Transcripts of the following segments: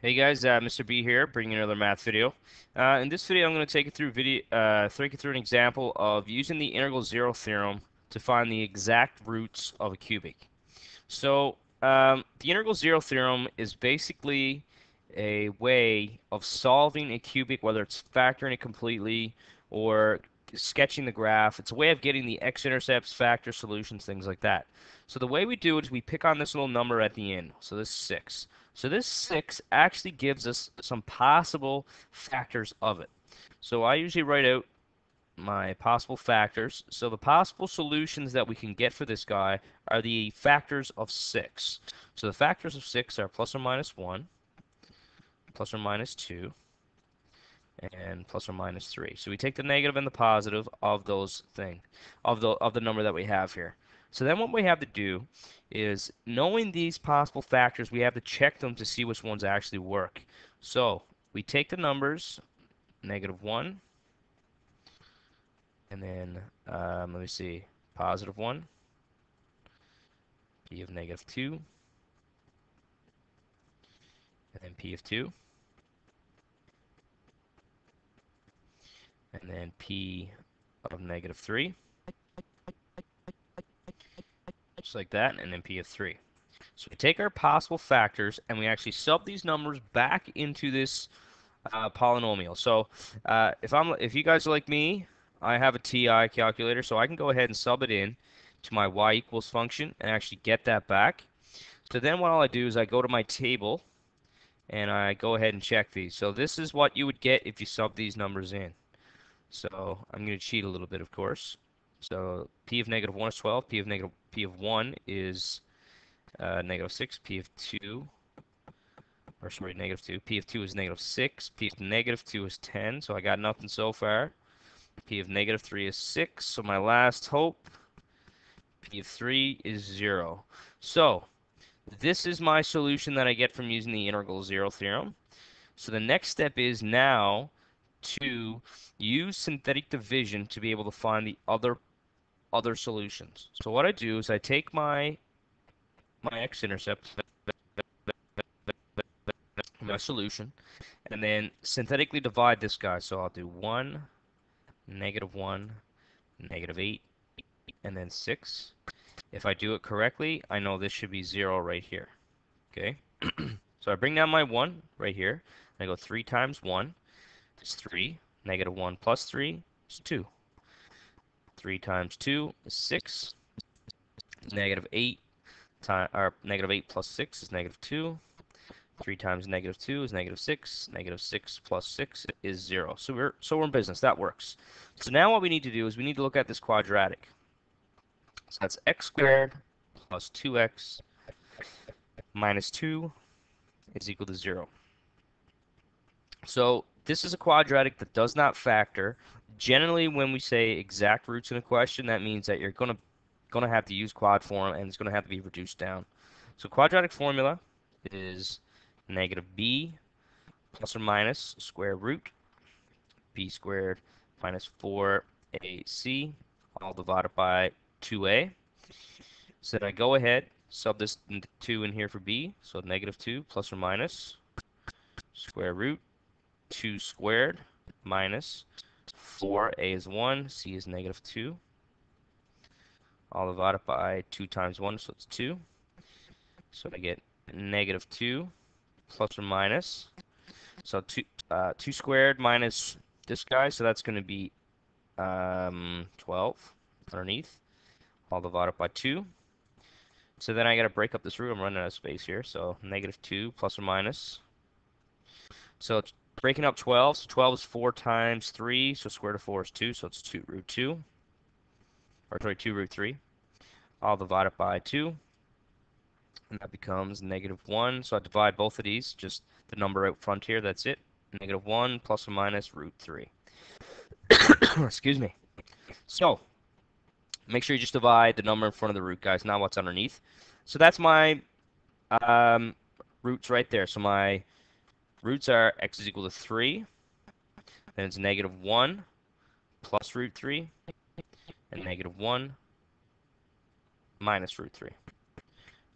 Hey guys, uh, Mr. B here, bringing another math video. Uh, in this video, I'm going to take you through video, uh, take you through an example of using the integral zero theorem to find the exact roots of a cubic. So, um, the integral zero theorem is basically a way of solving a cubic, whether it's factoring it completely or sketching the graph. It's a way of getting the x-intercepts, factor solutions, things like that. So the way we do it is we pick on this little number at the end. So this 6. So this 6 actually gives us some possible factors of it. So I usually write out my possible factors. So the possible solutions that we can get for this guy are the factors of 6. So the factors of 6 are plus or minus 1, plus or minus 2, and plus or minus 3. So we take the negative and the positive of those thing, of the of the number that we have here. So then what we have to do is knowing these possible factors, we have to check them to see which ones actually work. So we take the numbers, negative 1, and then um, let me see, positive 1, p of negative 2, and then p of 2. And then p of negative 3. Just like that, and then p of 3. So we take our possible factors and we actually sub these numbers back into this uh, polynomial. So uh, if I'm, if you guys are like me, I have a TI calculator, so I can go ahead and sub it in to my y equals function and actually get that back. So then what all I do is I go to my table and I go ahead and check these. So this is what you would get if you sub these numbers in. So I'm going to cheat a little bit, of course. So p of negative 1 is 12. p of negative p of 1 is uh, negative 6. p of 2, or sorry, negative 2. p of 2 is negative 6. p of negative 2 is 10. So I got nothing so far. p of negative 3 is 6. So my last hope, p of 3 is 0. So this is my solution that I get from using the integral zero theorem. So the next step is now to use synthetic division to be able to find the other other solutions. So what I do is I take my my x-intercept, my solution, and then synthetically divide this guy. So I'll do 1, negative 1, negative 8, and then 6. If I do it correctly, I know this should be 0 right here. Okay? so I bring down my 1 right here. I go 3 times 1 is 3. Negative 1 plus 3 is 2. 3 times 2 is 6. Negative 8 time, or negative 8 plus 6 is negative 2. 3 times negative 2 is negative 6. Negative 6 plus 6 is 0. So we're, so we're in business. That works. So now what we need to do is we need to look at this quadratic. So that's x squared plus 2x minus 2 is equal to 0. So this is a quadratic that does not factor. Generally, when we say exact roots in a question, that means that you're going to going to have to use quad form and it's going to have to be reduced down. So quadratic formula is negative b plus or minus square root b squared minus 4ac all divided by 2a. So then I go ahead, sub this 2 in here for b, so negative 2 plus or minus square root 2 squared minus 4. A is 1, C is negative 2. All divided by 2 times 1, so it's 2. So I get negative 2 plus or minus. So 2, uh, 2 squared minus this guy, so that's going to be um, 12 underneath. All divided by 2. So then I got to break up this root. I'm running out of space here. So negative 2 plus or minus. So breaking up 12, so 12 is 4 times 3, so square root of 4 is 2, so it's 2 root 2, or sorry, 2 root 3. I'll divide it by 2, and that becomes negative 1, so I divide both of these, just the number out front here, that's it. Negative 1 plus or minus root 3. Excuse me. So, make sure you just divide the number in front of the root, guys, not what's underneath. So that's my um, roots right there. So my Roots are x is equal to 3. Then it's negative 1 plus root 3. And negative 1 minus root 3.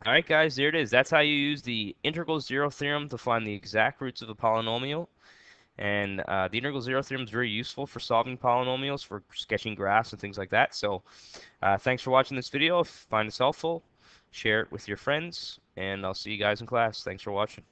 All right, guys, there it is. That's how you use the integral zero theorem to find the exact roots of a polynomial. And uh, the integral zero theorem is very useful for solving polynomials, for sketching graphs and things like that. So uh, thanks for watching this video. If you find this helpful, share it with your friends, and I'll see you guys in class. Thanks for watching.